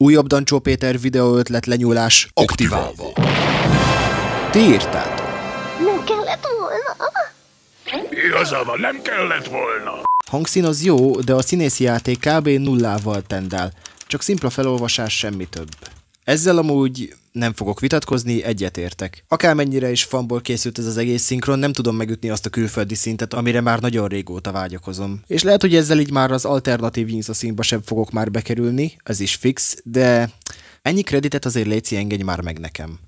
Újabb Dancsó Péter videó ötlet lenyúlás aktiválva. Ti írtátok. Nem kellett volna. Igaza van, nem kellett volna. Hangszín az jó, de a színészi játék kb. nullával tendál. Csak szimpla felolvasás, semmi több. Ezzel amúgy nem fogok vitatkozni, egyetértek. Akármennyire is fanból készült ez az egész szinkron, nem tudom megütni azt a külföldi szintet, amire már nagyon régóta vágyakozom. És lehet, hogy ezzel így már az alternatív Wings színba sem fogok már bekerülni, ez is fix, de ennyi kreditet azért Léci engedj már meg nekem.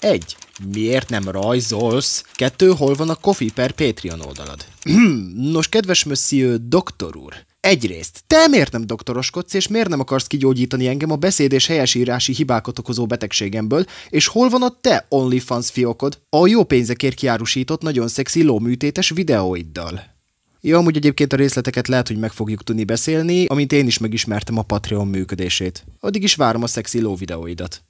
1. Miért nem rajzolsz? 2. Hol van a Coffee per Patreon oldalad? Nos, kedves monsieur, doktor úr, Egyrészt, te miért nem doktoroskodsz, és miért nem akarsz kigyógyítani engem a beszéd és helyesírási hibákat okozó betegségemből, és hol van a te OnlyFans fiókod, a jó pénzekért kiárusított, nagyon szexi lóműtétes videóiddal? Ja, amúgy egyébként a részleteket lehet, hogy meg fogjuk tudni beszélni, amint én is megismertem a Patreon működését. Addig is várom a szexi ló videóidat.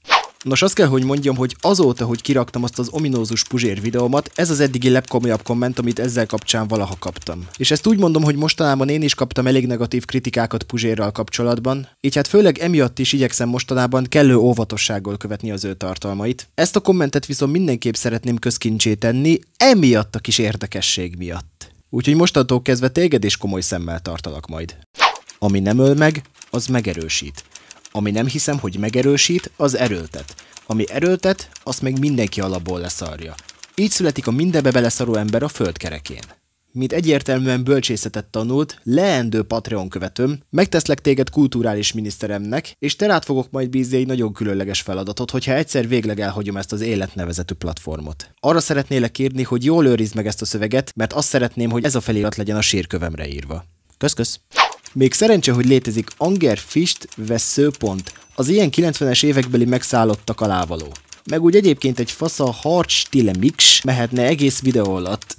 Nos, azt kell, hogy mondjam, hogy azóta, hogy kiraktam azt az ominózus Puzsér videómat, ez az eddigi legkomolyabb komment, amit ezzel kapcsán valaha kaptam. És ezt úgy mondom, hogy mostanában én is kaptam elég negatív kritikákat Puzsérral kapcsolatban, így hát főleg emiatt is igyekszem mostanában kellő óvatossággal követni az ő tartalmait. Ezt a kommentet viszont mindenképp szeretném közkincsé tenni, emiatt a kis érdekesség miatt. Úgyhogy mostantól kezdve téged is komoly szemmel tartalak majd. Ami nem öl meg, az megerősít. Ami nem hiszem, hogy megerősít, az erőltet. Ami erőltet, azt meg mindenki alapból leszarja. Így születik a mindenbe beleszaró ember a földkerekén. Mint egyértelműen bölcsészetet tanult, leendő Patreon követőm, megteszlek téged kulturális miniszteremnek, és te rád fogok majd bízni egy nagyon különleges feladatot, hogyha egyszer végleg elhagyom ezt az életnevezetű platformot. Arra szeretnélek írni, hogy jól őrizd meg ezt a szöveget, mert azt szeretném, hogy ez a felirat legyen a sírkövemre írva. Kösz-kösz! Még szerencse, hogy létezik Anger Fist Veszőpont, az ilyen 90-es évekbeli megszállottak alávaló. Meg úgy egyébként egy fasza harc stile mix mehetne egész videó alatt.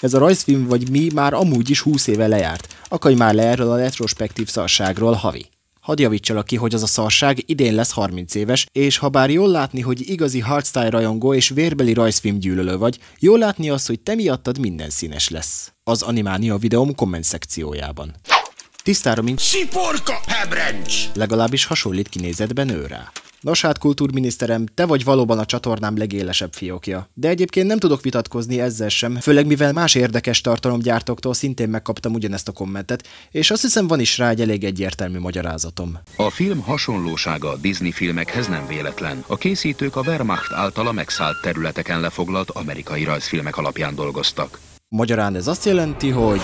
Ez a rajzfilm vagy mi már amúgy is 20 éve lejárt. Akarj már le erről a retrospektív szarságról, havi. Hadd javítsalak ki, hogy az a szarság idén lesz 30 éves, és ha bár jól látni, hogy igazi hardstyle rajongó és vérbeli rajzfilm gyűlölő vagy, jól látni azt, hogy te miattad minden színes lesz. Az Animánia videóm komment szekciójában. Tisztára, mint Siporka, hebrencs! legalábbis hasonlít kinézetben ő rá. Nos hát, kultúrminiszterem, te vagy valóban a csatornám legélesebb fiókja. De egyébként nem tudok vitatkozni ezzel sem, főleg mivel más érdekes tartalomgyártóktól szintén megkaptam ugyanezt a kommentet, és azt hiszem van is rá egy elég egyértelmű magyarázatom. A film hasonlósága a Disney filmekhez nem véletlen. A készítők a Wehrmacht általa megszállt területeken lefoglalt amerikai rajzfilmek alapján dolgoztak. Magyarán ez azt jelenti, hogy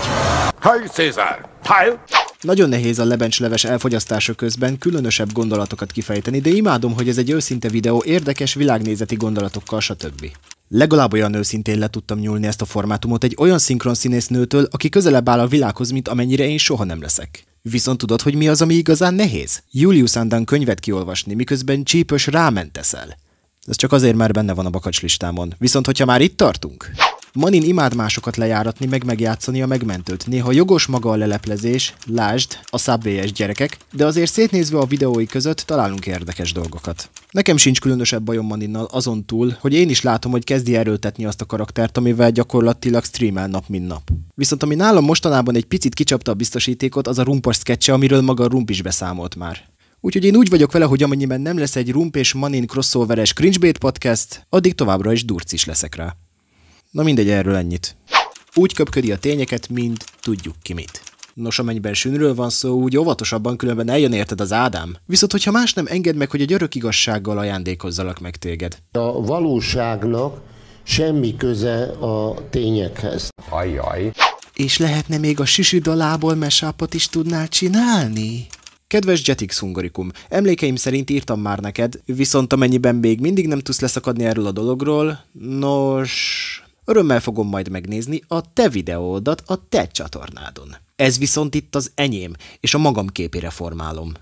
Heil Cézár! Heil! nagyon nehéz a lebencsleves elfogyasztása közben különösebb gondolatokat kifejteni, de imádom, hogy ez egy őszinte videó, érdekes világnézeti gondolatokkal, stb. Legalább olyan őszintén le tudtam nyúlni ezt a formátumot egy olyan szinkron színésznőtől, aki közelebb áll a világhoz, mint amennyire én soha nem leszek. Viszont tudod, hogy mi az, ami igazán nehéz? Julius Andan könyvet kiolvasni, miközben csípős rámenteszel. Ez csak azért, mert benne van a bakacslistámon. Viszont, hogyha már itt tartunk, Manin imád másokat lejáratni, meg megjátszani a megmentőt. Néha jogos maga a leleplezés, lásd, a subway gyerekek, de azért szétnézve a videói között találunk érdekes dolgokat. Nekem sincs különösebb bajom Maninnal azon túl, hogy én is látom, hogy kezdi erőltetni azt a karaktert, amivel gyakorlatilag streamel nap mint nap. Viszont ami nálam mostanában egy picit kicsapta a biztosítékot, az a rumpos sketche, amiről maga a rump is beszámolt már. Úgyhogy én úgy vagyok vele, hogy amennyiben nem lesz egy rump és Manin crossoveres cringebait podcast, addig továbbra is durcis leszek rá. Na mindegy, erről ennyit. Úgy köpködi a tényeket, mint tudjuk ki mit. Nos, amennyiben sűnről van szó, úgy óvatosabban különben eljön érted az Ádám. Viszont, hogyha más nem enged meg, hogy egy örök igazsággal ajándékozzalak meg téged. A valóságnak semmi köze a tényekhez. Ajjaj. És lehetne még a sisű dalából mesápot is tudnál csinálni? Kedves Jetix Hungarikum, emlékeim szerint írtam már neked, viszont amennyiben még mindig nem tudsz leszakadni erről a dologról, nos... Örömmel fogom majd megnézni a te videódat a te csatornádon. Ez viszont itt az enyém, és a magam képére formálom.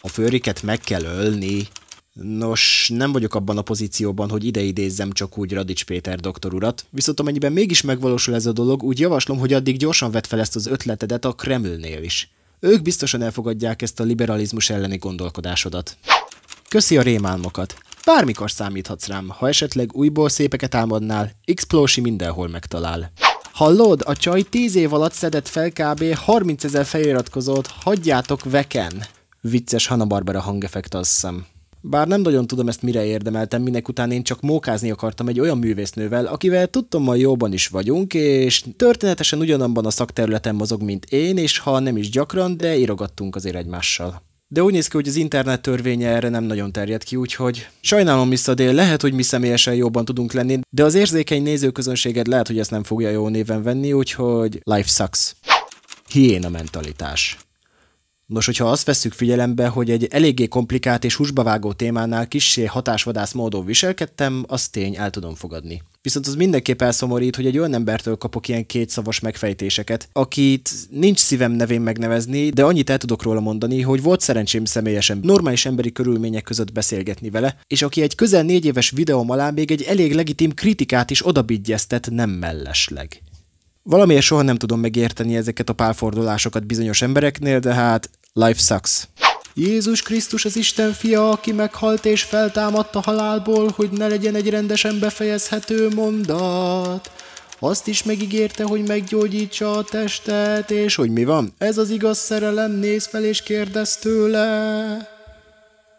A főriket meg kell ölni. Nos, nem vagyok abban a pozícióban, hogy ide idézzem csak úgy Radics Péter doktor urat, viszont amennyiben mégis megvalósul ez a dolog, úgy javaslom, hogy addig gyorsan vedd fel ezt az ötletedet a Kremlnél is. Ők biztosan elfogadják ezt a liberalizmus elleni gondolkodásodat. Köszi a rémálmokat. Bármikor számíthatsz rám, ha esetleg újból szépeket álmodnál, Xplósi mindenhol megtalál. Hallod, a csaj 10 év alatt szedett fel kb. 30 ezer feliratkozót, hagyjátok veken. Vicces Hanna-Barbera hangeffekt azt hiszem. Bár nem nagyon tudom ezt mire érdemeltem, minek után én csak mókázni akartam egy olyan művésznővel, akivel tudtommal jóban is vagyunk, és történetesen ugyanabban a szakterületen mozog, mint én, és ha nem is gyakran, de írogattunk azért egymással. De úgy néz ki, hogy az internet törvénye erre nem nagyon terjed ki, úgyhogy sajnálom visszadél, lehet, hogy mi személyesen jobban tudunk lenni, de az érzékeny nézőközönséged lehet, hogy ezt nem fogja jó néven venni, úgyhogy life sucks. Hiéna mentalitás. Nos, hogyha azt vesszük figyelembe, hogy egy eléggé komplikált és húsba vágó témánál kissé hatásvadász módon viselkedtem, azt tény el tudom fogadni. Viszont az mindenképp elszomorít, hogy egy olyan embertől kapok ilyen kétszavas megfejtéseket, akit nincs szívem nevén megnevezni, de annyit el tudok róla mondani, hogy volt szerencsém személyesen normális emberi körülmények között beszélgetni vele, és aki egy közel négy éves videóm alá még egy elég legitim kritikát is odabigyeztet nem mellesleg. Valamiért soha nem tudom megérteni ezeket a pálfordulásokat bizonyos embereknél, de hát life sucks. Jézus Krisztus az Isten fia, aki meghalt és feltámadt a halálból, hogy ne legyen egy rendesen befejezhető mondat. Azt is megígérte, hogy meggyógyítsa a testet, és hogy mi van? Ez az igaz szerelem, néz fel és kérdez tőle.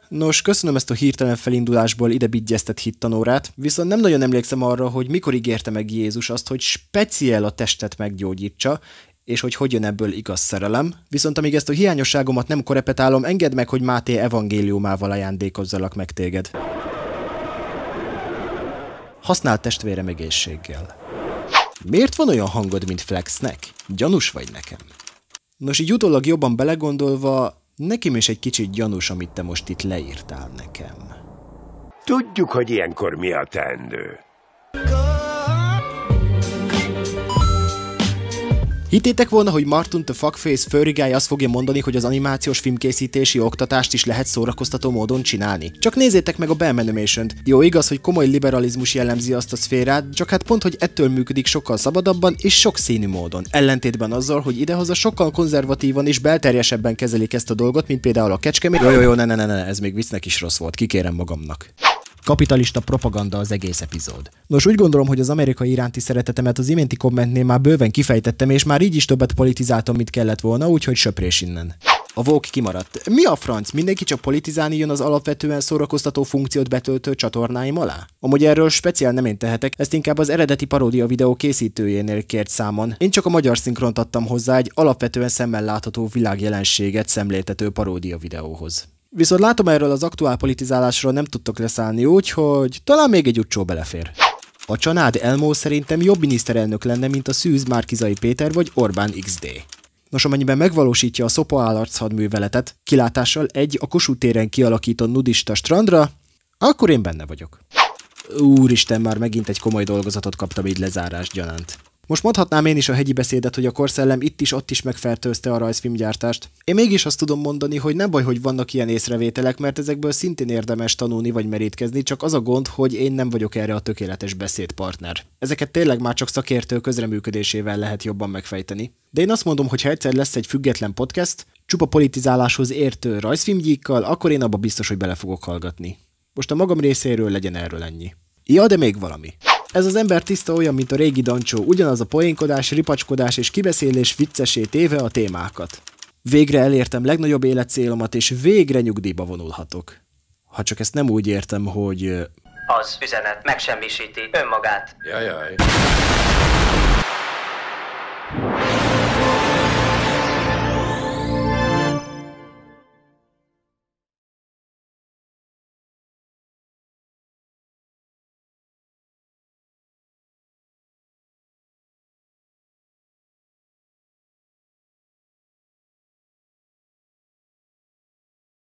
Nos, köszönöm ezt a hirtelen felindulásból ide bigyeztett hittanórát, viszont nem nagyon emlékszem arra, hogy mikor ígérte meg Jézus azt, hogy speciál a testet meggyógyítsa, és hogy hogy jön ebből igaz szerelem. Viszont amíg ezt a hiányosságomat nem korepetálom, engedd meg, hogy Máté evangéliumával ajándékozzalak meg téged. Használt testvérem egészséggel. Miért van olyan hangod, mint Flexnek? Gyanús vagy nekem? Nos, így utólag jobban belegondolva, nekem is egy kicsit gyanús, amit te most itt leírtál nekem. Tudjuk, hogy ilyenkor mi a teendő. Hittétek volna, hogy Martin the Fuckface Guy azt fogja mondani, hogy az animációs filmkészítési oktatást is lehet szórakoztató módon csinálni? Csak nézzétek meg a Bam animation -t. Jó, igaz, hogy komoly liberalizmus jellemzi azt a szférát, csak hát pont, hogy ettől működik sokkal szabadabban és sok színű módon. Ellentétben azzal, hogy idehaza sokkal konzervatívan és belterjesebben kezelik ezt a dolgot, mint például a kecskemét. Jó, jó, jó, ne, ne, ne, ne, ez még visznek is rossz volt, kikérem magamnak. Kapitalista propaganda az egész epizód. Nos, úgy gondolom, hogy az amerikai iránti szeretetemet az iménti kommentnél már bőven kifejtettem, és már így is többet politizáltam, mint kellett volna, úgyhogy söprés innen. A vók kimaradt. Mi a franc? Mindenki csak politizálni jön az alapvetően szórakoztató funkciót betöltő csatornáim alá? Amúgy erről speciál nem én tehetek, ezt inkább az eredeti paródia videó készítőjénél kért számon. Én csak a magyar szinkront adtam hozzá egy alapvetően szemmel látható világjelenséget szemléltető paródia videóhoz. Viszont látom erről az aktuál politizálásról nem tudtok leszállni úgy, hogy talán még egy utcsó belefér. A csanád Elmó szerintem jobb miniszterelnök lenne, mint a Szűz Márkizai Péter vagy Orbán XD. Nos, amennyiben megvalósítja a Szopa állarc hadműveletet, kilátással egy a Kossuth téren kialakított nudista strandra, akkor én benne vagyok. Úristen, már megint egy komoly dolgozatot kaptam így lezárás gyanánt. Most mondhatnám én is a hegyi beszédet, hogy a korszellem itt is, ott is megfertőzte a rajzfilmgyártást. Én mégis azt tudom mondani, hogy nem baj, hogy vannak ilyen észrevételek, mert ezekből szintén érdemes tanulni vagy merítkezni, csak az a gond, hogy én nem vagyok erre a tökéletes beszédpartner. Ezeket tényleg már csak szakértő közreműködésével lehet jobban megfejteni. De én azt mondom, hogy ha egyszer lesz egy független podcast, csupa politizáláshoz értő rajzfilmgyíkkal, akkor én abba biztos, hogy bele fogok hallgatni. Most a magam részéről legyen erről ennyi. Ja, de még valami. Ez az ember tiszta olyan, mint a régi dancsó, ugyanaz a poénkodás, ripacskodás és kibeszélés viccesé téve a témákat. Végre elértem legnagyobb életcélomat, és végre nyugdíjba vonulhatok. Ha csak ezt nem úgy értem, hogy... Az üzenet megsemmisíti önmagát. Jajjaj.